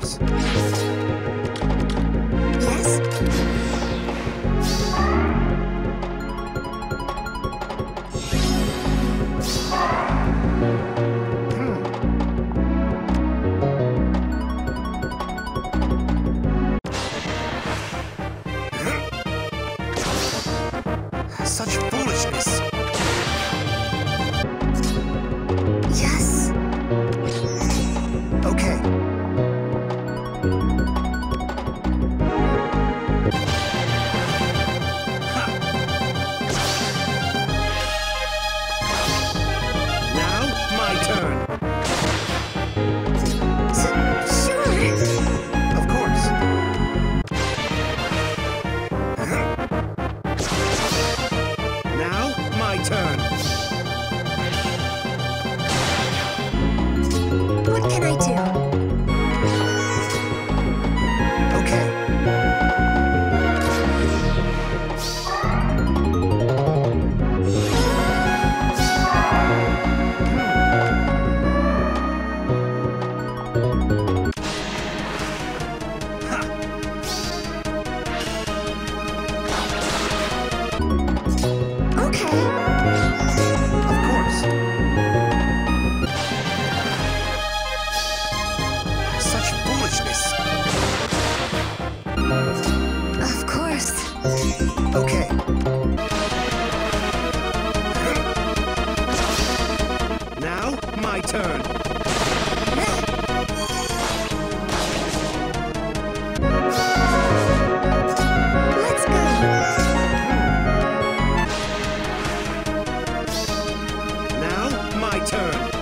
course. Yes? Hmm. Such Okay. Now, my turn. Let's go. Now, my turn.